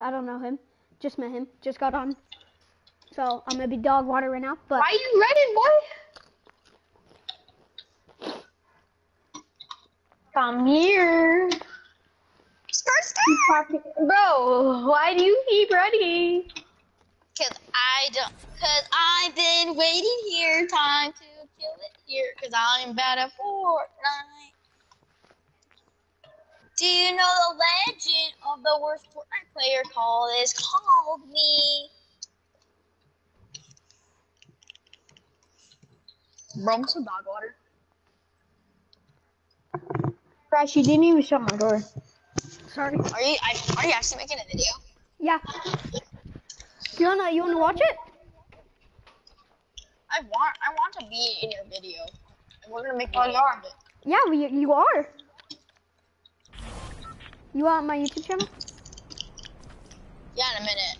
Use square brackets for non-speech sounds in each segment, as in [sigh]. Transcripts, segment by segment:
I don't know him. Just met him. Just got on. So I'm gonna be dog water right now. But Why are you ready, boy? Come here. Bro, why do you keep running? Cause I don't, cause I've been waiting here, time to kill it here, cause I'm bad at Fortnite. Do you know the legend of the worst Fortnite player called is called me? Bro, I'm some dog water. Crash, you didn't even shut my door. sorry. Are you, I, are you actually making a video? Yeah. You wanna you wanna watch it? I want, I want to be in your video. And we're gonna make Oh, money you of it. Yeah, we, you are. You want my YouTube channel? Yeah, in a minute.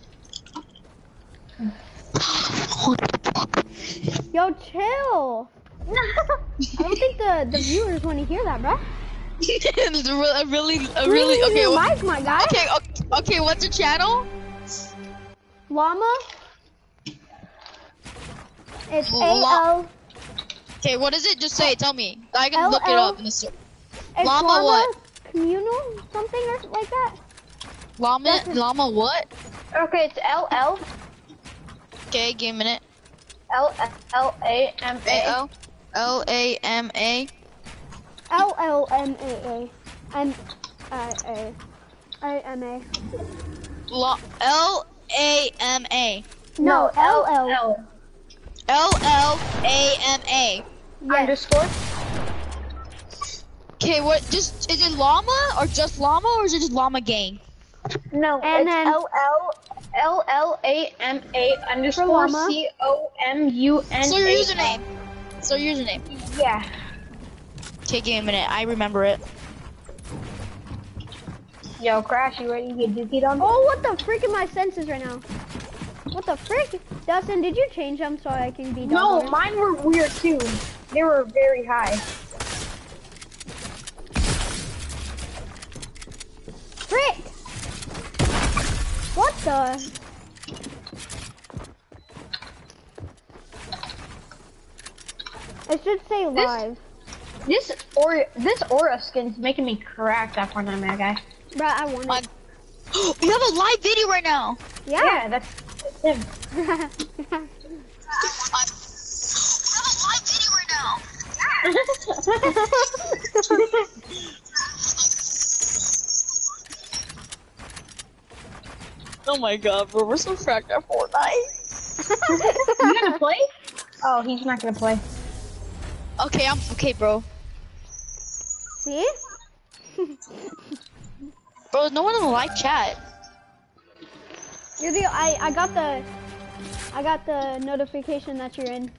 Yo, chill. I don't think the, the viewers want to hear that, bro. A [laughs] really, a Really, okay, your wha- mic, my guy. okay, okay, okay, what's your channel? Llama. It's A Lla- L. Okay, what is it? Just say tell me. I can look it up in the search. Llama llama what? Communal something or like that. Llama, That's- llama what? Okay, it's L L Okay, give me a minute. L L A M A A. O L A M A. L L M A A. M A A. A M A. Lo- L A M A. No, L L. L L L A M A. Yes. underscore. Okay, what? Just is it llama or just llama or is it just llama gang? No, And it's then- L L L L A M A underscore llama. C O M U N. So your username. So your username. Yeah. Okay, give me a minute. I remember it. Yo, Crash, you ready to get dookied on? Oh, what the frick am my senses right now? What the frick? Dustin, did you change them so I can be dog No, mine were weird too. They were very high. Frick! What the? I should say live. This or this aura skin's making me crack that Fortnite man guy. Bruh, I want My- it. [gasps] we have a live video right now. Yeah. Yeah, that's, that's him. [laughs] We have a live video right now. [laughs] [laughs] Oh my god, bro, we're so cracked at Fortnite. you gonna play? Oh, he's not gonna play. Okay, I'm okay, bro. See? [laughs] Bro, no one in the live chat. You're the I I got the I got the notification that you're in.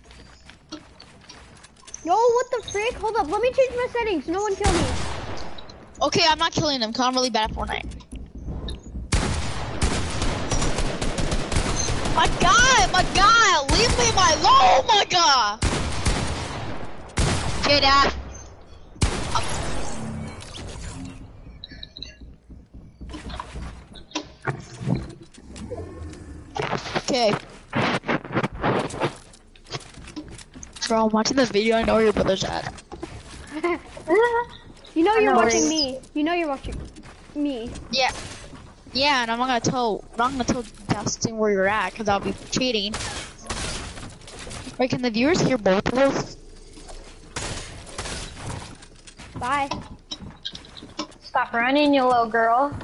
Yo, what the frick? Hold up, let me change my settings. No one kill me. Okay, I'm not killing them because I'm really bad at Fortnite. My god, my god, leave me my oh my god. Get out. Okay. Bro, I'm watching this video. I know where your brother's at. [laughs] You know I you're know, watching it's- me. You know you're watching me. Yeah. Yeah, and I'm not gonna tell. I'm not gonna tell Dustin where you're at because I'll be cheating. Wait, can the viewers hear both of us? Bye. Stop running, you little girl.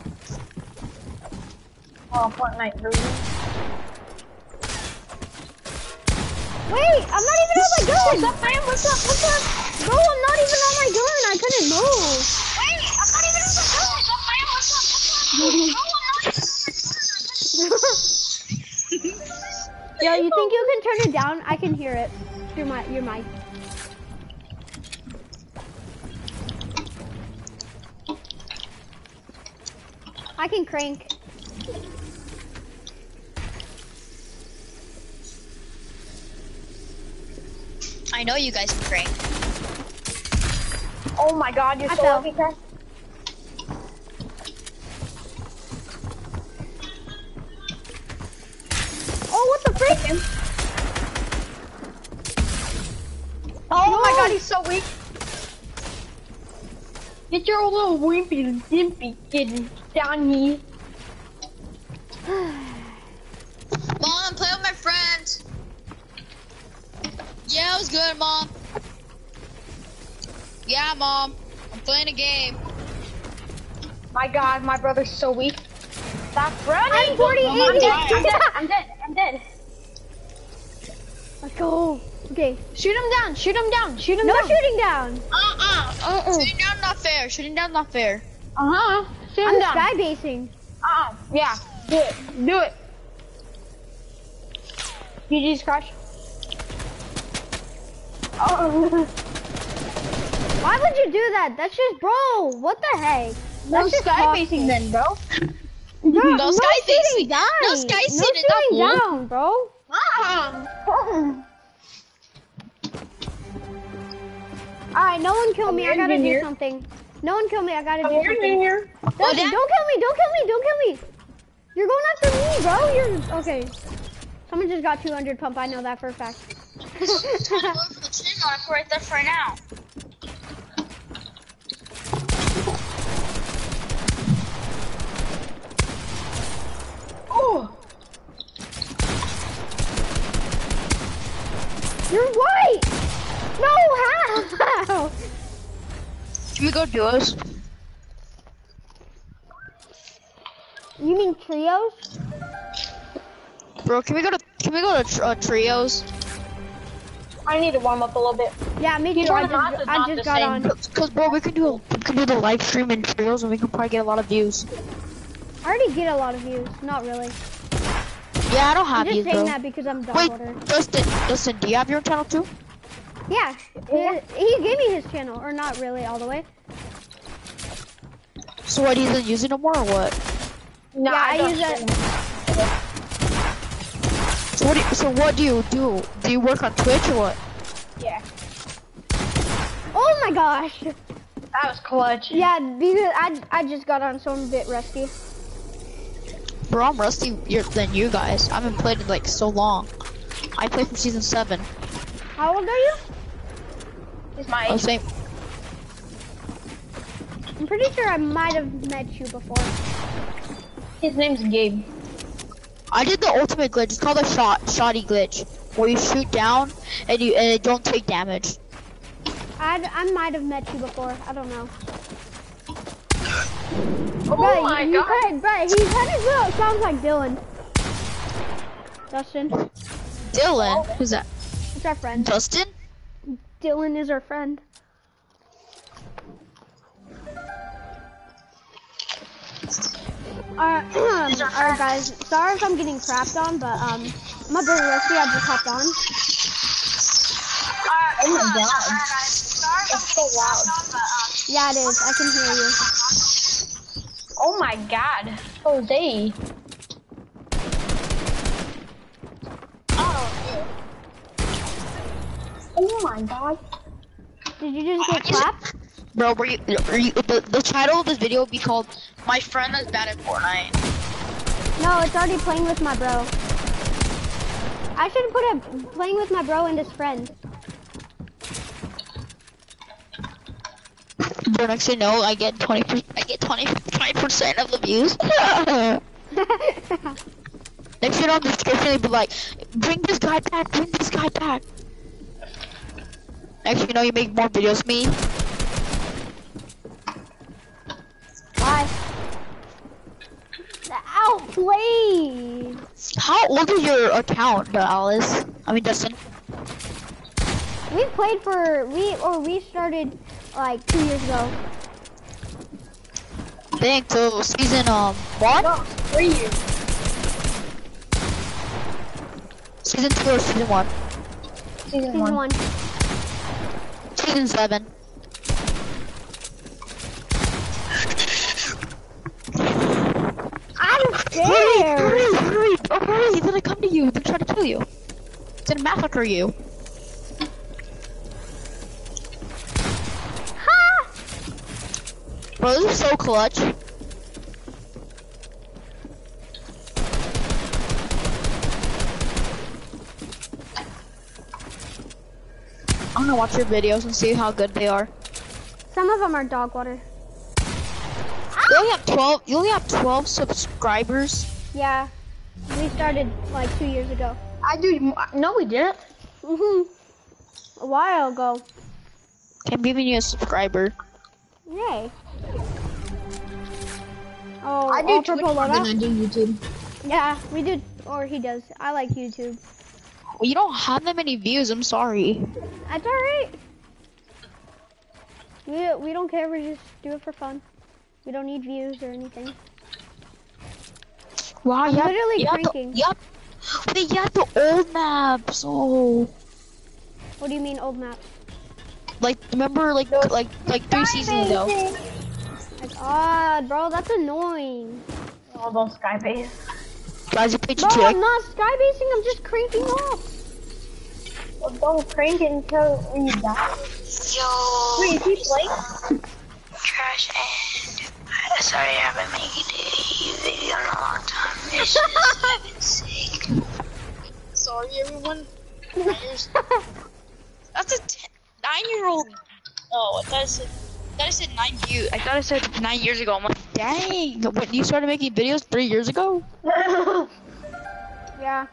Oh, Fortnite version. Wait, I'm not even on my gun. What's up, man? What's up? What's up? Bro, I'm not even on my gun. I couldn't move. Wait, I'm not even on the go. What's up, man? What's up? What's up? Yo, you think you can turn it down? I can hear it through my your mic. I can crank. I know you guys can crank. Oh my god, you're I so fell. lucky, Crash. Get your little wimpy zimpy kid down here. Mom, play with my friends. Yeah, it was good, Mom. Yeah, Mom. I'm playing a game. My god, my brother's so weak. Stop running! I'm 48. I'm dead, I'm dead, I'm dead, I'm dead. Let's go. Okay. Shoot him down, shoot him down, shoot him No down. No shooting down. Uh-uh. Uh-uh. Shooting down not fair. Shooting down not fair. Uh-huh. Shoot him I'm down. sky basing. Uh-uh. Yeah. Do it. Do it. GG's crush. Oh. [laughs] Why would you do that? That's just bro. What the heck? no That's just sky toxic. basing then, bro. Bro, No no sky shooting basing. down. No sky No basing, it's not shooting cool. down, bro. Uh-uh. All right, no one kill me. I gotta do Junior. something. No one kill me. I gotta Come do here, something. Junior. Don't, oh, Well, don't kill me. Don't kill me. Don't kill me. You're going after me, bro. You're okay. Someone just got 200 pump. I know that for a fact. [laughs] I'm going for the chin lock right there for now. Oh. You're white. No, how? Can duos? You mean trios? Bro, can we go to can we go to tr- uh, trios? I need to warm up a little bit. Yeah, me too. I one of us just, I not just the got same. on. Cause bro, we can do a, we can do the live stream in trios and we can probably get a lot of views. I already get a lot of views. Not really. Yeah, I don't have I'm have just views, saying bro. that because I'm dog Wait, water. Justin, Justin, do you have your own channel too? Yeah, Yeah. He, he gave me his channel, or not really all the way. So what, he doesn't use it no more or what? No, Yeah, I don't use it- So what do you, so what do you do? Do you work on Twitch or what? Yeah. Oh my gosh. That was clutch. Yeah, because I, I just got on, so I'm a bit rusty. Bro, I'm rusty than you guys. I haven't played in like so long. I played from season seven. How old are you? He's my oh, I age. was saying, I'm pretty sure I might have met you before. His name's Gabe. I did the ultimate glitch. It's called a shot, shoddy glitch, where you shoot down and you and it don't take damage. I, I might have met you before. I don't know. Oh Bro, my you, you god. kinda, bro, he kind of so- sounds like Dylan. Dustin, Dylan, who's that? it's our friend. Dustin? Dylan is our friend. Alright, [clears throat] alright guys, sorry if I'm getting crapped on, but um, I'm a bit rusty, I just hopped on. Oh my god. That's so loud. Yeah, it is, I can hear you. Oh my god. Jose. Oh my god. Did you just oh, get clapped? Bro, were you, are you the, the title of this video will be called My Friend That's Bad at Fortnite. No, it's already playing with my bro. I should put a playing with my bro and his friend. Bro, next thing you know, I get 20 per, I get 20 percent of the views. [laughs] [laughs] next thing you know, the description will be like, bring this guy back, bring this guy back. Next no, you make more videos me. Bye. Outplayed. How old is your account, Alice? I mean, Dustin. We played for we or we started like two years ago. Dang, so season um one, No, three years. season two, or season one, Season, Season one. one. Season seven. I'm Hurry, scared. hurry, hurry, oh, hurry! Gonna come to you. They're trying to kill you. He's gonna massacre you. Ha! Bro, this is so clutch. I'm gonna watch your videos and see how good they are. Some of them are dog water. You only have 12. You only have 12 subscribers. Yeah. We started like two years ago. I do. No, we didn't. hmm A while ago. I'm giving you a subscriber. Yay. Oh, I do Ultra Twitch more Polota? than I do YouTube. Yeah, we did, or he does. I like YouTube. Well, you don't have that many views. I'm sorry. That's alright. We, we don't care, we just do it for fun. We don't need views or anything. Wow, I'm you have- literally you have the- cranking. you Wait, you have the old maps. Oh, What do you mean old maps? like remember, like like like three seasons ago. Like, odd, bro, that's annoying. All those sky base. Guys, you played Bro, GTA. I'm not skybasing, I'm just cranking up. Well, don't crank it until you die. Yo. Wait, is he playing? Trash and uh, sorry I haven't made a video in a long time. It's just I've been sick. Sorry everyone. That's a ten, nine-year-old. Oh, I thought I said. I thought I said nine years. I thought I said nine years ago. I'm like, Dang, when you started making videos three years ago? [laughs] Yeah.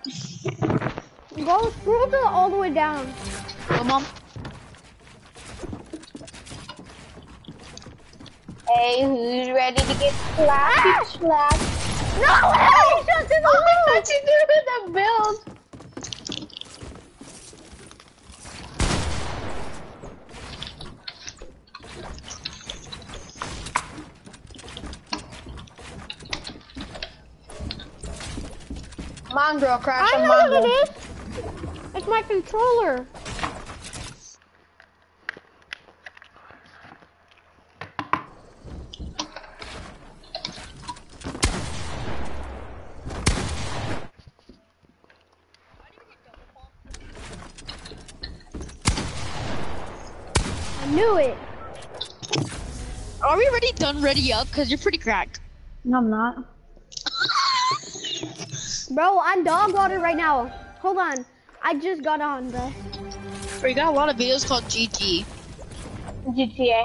Go scroll to all the way down. Come on. hey, who's ready to get slapped? Ah! Slapped. No way! Shut to the What you do with the build? Come on, girl, crash I know what it is. It's my controller. I knew it. Are we already done ready up? Cause you're pretty cracked. No, I'm not. Bro, I'm dog water right now. Hold on. I just got on, bro. We got a lot of videos called GG. GTA.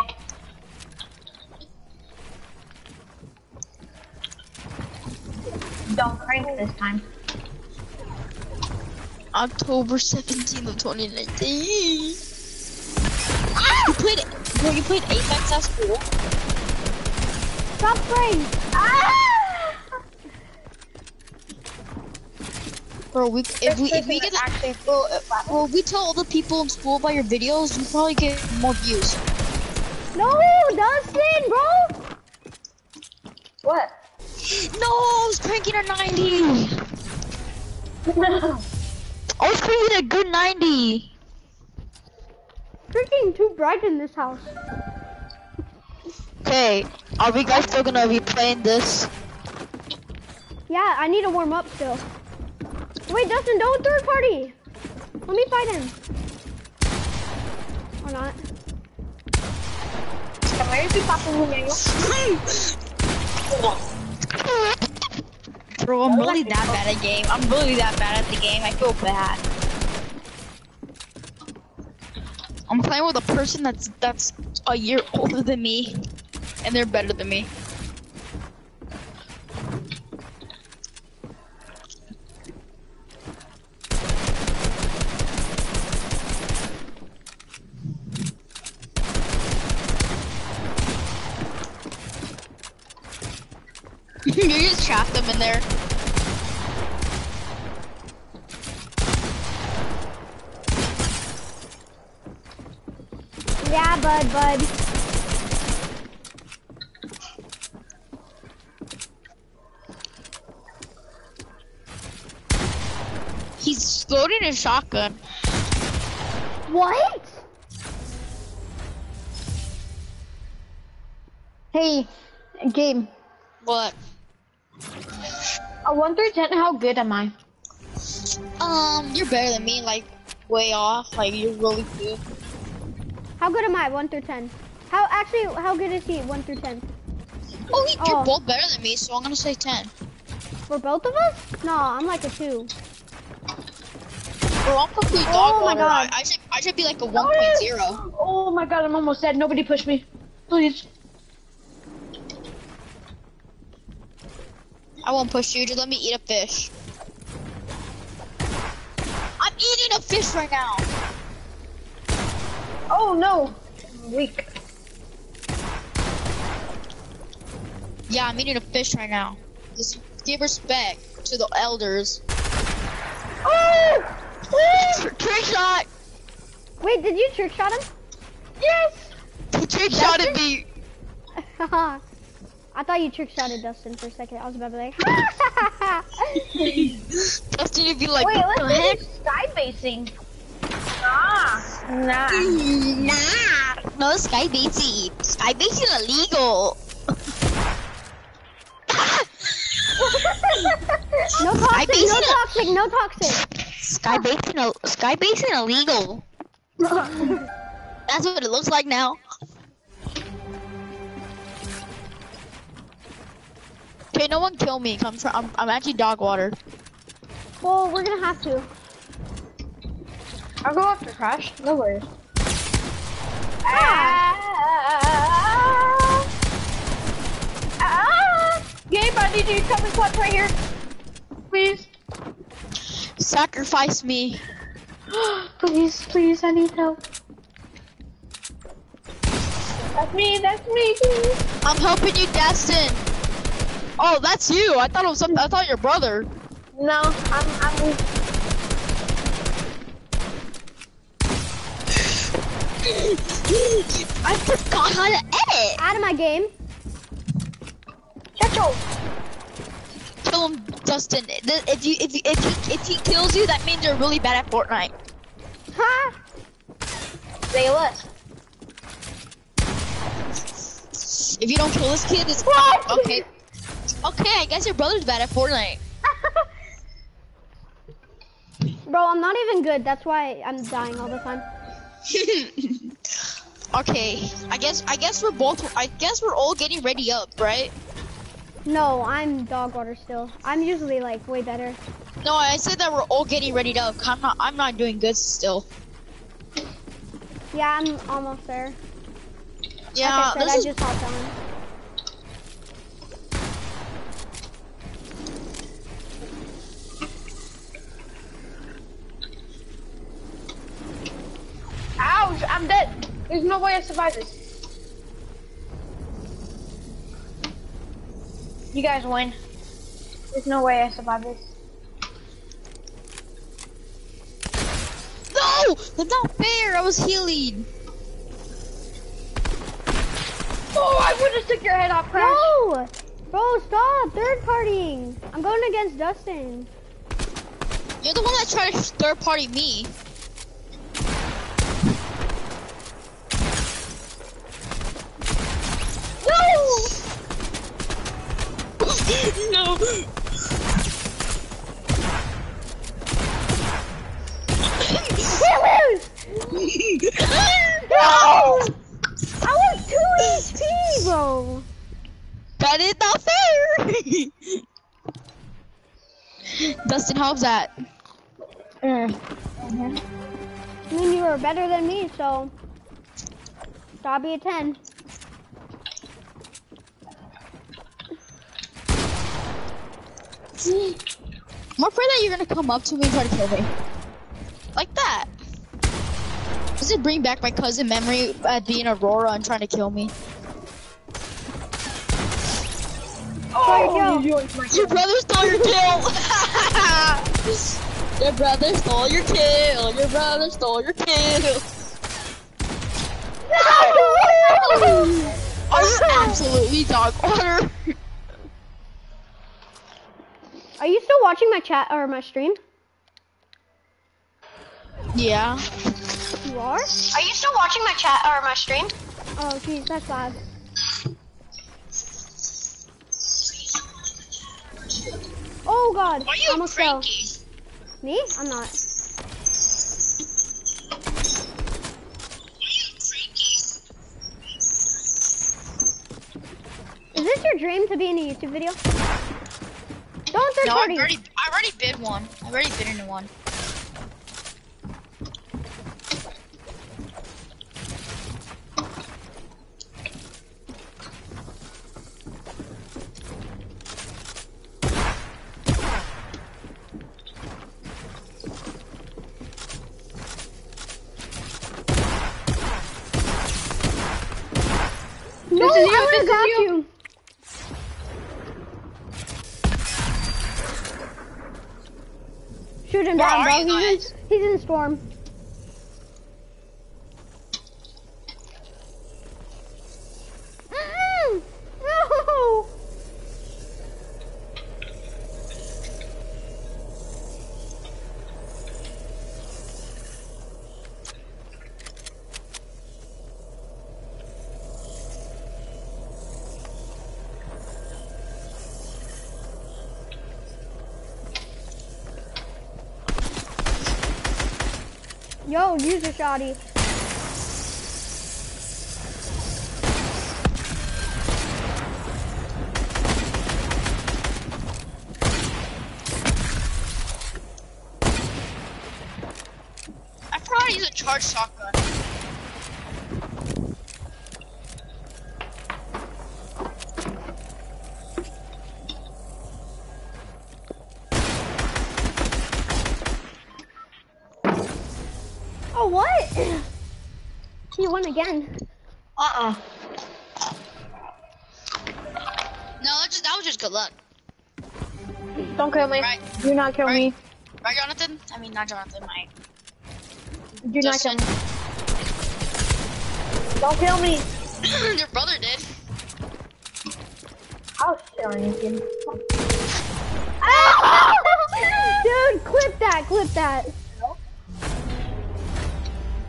Don't crank this time. October 17th of 2019. Ah! You played bro, you played Apex at school? Stop spraying. Ah! Bro, we, if we if we get actually bro, if, we tell all the people in school about your videos, you probably get more views. No, Dustin, bro. what? No, I was cranking a 90. No. I was cranking a good 90. Freaking too bright in this house. Okay, are we guys still gonna be playing this? Yeah, I need to warm up still. Wait, Dustin, don't third party. Let me fight him. Or not. Kamay si Papa mo ngayon. Bro, I'm really that bad at game. I'm really that bad at the game. I feel bad. I'm playing with a person that's that's a year older than me, and they're better than me. you just trapped them in there. Yeah, bud, bud. He's loading his shotgun. What? Hey, game. What? A 1 through 10, how good am I? Um, you're better than me. Like way off. Like you're really good. How good am I? One through ten. How actually? How good is he? One through ten. Oh, he, you're Oh. both better than me, so I'm gonna say ten. For both of us? No, I'm like a two. Bro, I'm complete dog Oh my. God. I, I should I should be like a 1.0. Oh my god, I'm almost dead. Nobody push me. Please. I won't push you. Just let me eat a fish. I'm eating a fish right now. Oh no. I'm weak. Yeah, I'm eating a fish right now. Just give respect to the elders. Oh! Trick shot. Wait, did you trick shot him? Yes! Trick shot at me. [laughs] I thought you trick shotted Dustin for a second. I was about to be like, [laughs] Dustin, you'd be like, Wait, what let's the heck? sky basing. Ah, nah. [laughs] Nah, no sky basing. Sky basing illegal. [laughs] no I toxic, no basing it- toxic, no toxic. Sky basing, sky basing illegal. That's what it looks like now. Okay, no one kill me. I'm, I'm I'm actually dog water. Well, we're gonna have to. I'll go after Crash. No worries. Ah. Ah! Ah! Gabe, I need you to come and clutch right here. Please. Sacrifice me. [gasps] please, please, I need help. That's me, that's me, please. I'm helping you, Destin. Oh, that's you. I thought it was some. I thought your brother. No, I'm, I'm, I forgot how to edit. Out of my game. Chacho. Kill him, Dustin. If you if you, if he if he kills you, that means you're really bad at Fortnite. Ha! Say less. If you don't kill this kid, it's What? okay. Okay, I guess your brother's bad at Fortnite. [laughs] Bro, I'm not even good. That's why I'm dying all the time. [laughs] okay, I guess I guess we're both. I guess we're all getting ready up, right? No, I'm dog water still. I'm usually like way better. No, I said that we're all getting ready up. I'm not. I'm not doing good still. Yeah, I'm almost there. Yeah, like I said, this I is just hopped on. Ouch, I'm dead. There's no way I survive this. You guys win. There's no way I survive this. no. That's not fair. I was healing. Oh, I would have took your head off, Crash. No! Bro, stop! Third partying! I'm going against Dustin. You're the one that tried to third party me. No! no! We lose! No! I was 2 HP, bro! That is not fair! Dustin, how's that? Mm. I mean, you were better than me, so... Gotta be a 10. I'm afraid that you're gonna come up to me and try to kill me. Like that. Does it bring back my cousin memory at being Aurora and trying to kill me? Oh, you you yoinked Your kill. brother stole your kill! [laughs] [laughs] your brother stole your kill! Your brother stole your kill! [laughs] Are you absolutely dog water? Are you still watching my chat or my stream? Yeah. You are? Are you still watching my chat or my stream? Oh, jeez, that's loud. Oh god, Are you almost fell. cranky? Me? I'm not. Is this your dream to be in a YouTube video? Don't third No, I've already, I already bid one. I've already bid into one. is you, I this would've is got you. you. Shoot him Where down, bro. He's in, he's in storm. Mm-mm. No. Yo, use a shoddy. I forgot to use a charged shotgun. Oh, what? He won again. Uh-uh. No, that just that was just good luck. Don't kill me. Right. Do not kill me. Right, Jonathan? I mean, not Jonathan, Mike. Do not kill me. Don't kill me. [laughs] Your brother did. I'll shit on you, kid. Dude, clip that, clip that.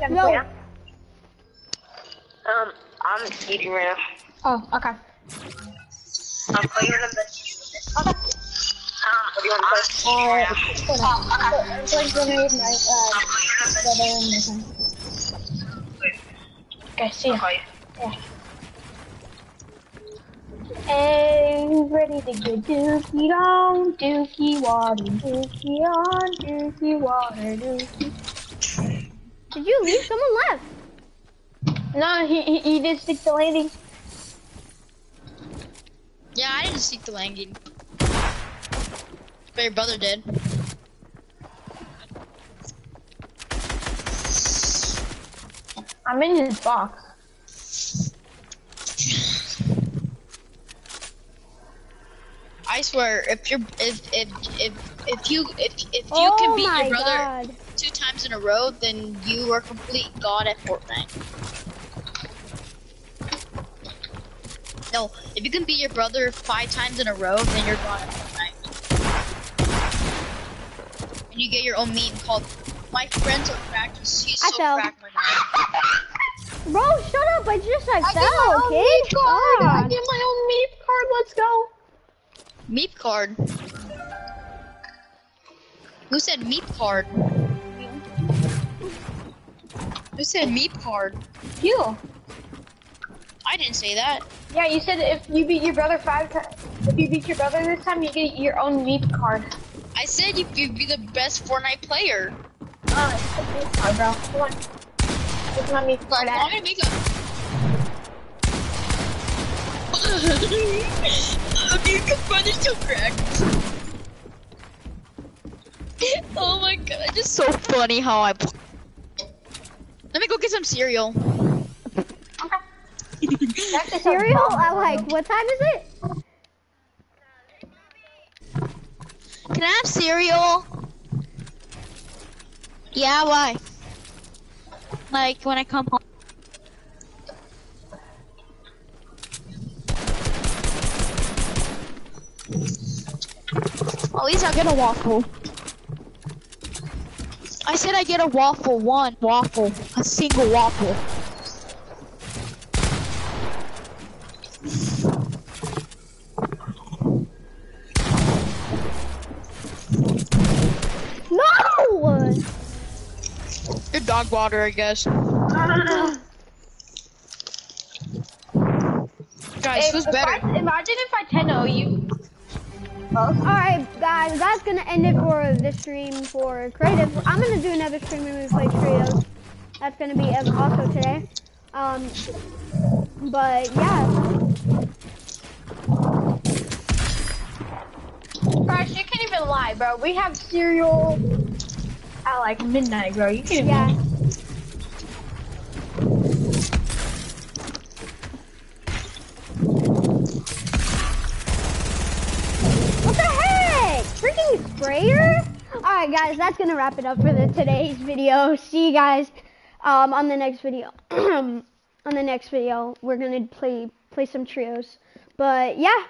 Yeah, No. Um, I'm eating right now. Oh, okay. Okay. What do you want to play? I'm playing grenade, my, brother and my son. Okay, see ya. Okay. Hey, ready to get dookie on? Dookie water, dookie on, dookie water, dookie. Did you leave? Someone left. No, he, he, he did stick the landing. Yeah, I didn't seek the landing. But your brother did. I'm in his box. I swear, if you're if if if if you if if you oh can beat your brother god. two times in a row, then you are complete god at Fortnite. No, if you can beat your brother five times in a row, then you're god at And you get your own meme called "My friends are cracked." She's I so fell. cracked right now. [laughs] Bro, shut up. I just I get my fell, own okay? meep card. Oh I get my own meep card. Let's go. Meep card. Who said meep card? Who said meep card? You. I didn't say that. Yeah, you said if you beat your brother five times, if you beat your brother this time, you get your own meep card. I said you you'd be the best Fortnite player. Oh, it's a meep card, bro. Come on. It's my meep card. I'm gonna make a. Dude, your brother's so cracked. oh my god, it's just so funny how I. Let me go get some cereal. That's just Cereal a at like, what time is it? Can I have cereal? Yeah, why? Like when I come home. At least I'll get a waffle. I said I get a waffle, one waffle, a single waffle. No! Your dog water, I guess. Guys, If- who's if better? I- imagine if I 10 you. Alright, guys, that's gonna end it for this stream for creative. I'm gonna do another stream when we play trios. That's gonna be as- also today. Um, but yeah, Gosh, you can't even lie, bro. We have cereal at like midnight, bro. You can't even. Guys, that's gonna wrap it up for the today's video. See you guys um, on the next video. [clears throat] on the next video, we're gonna play play some trios. But yeah.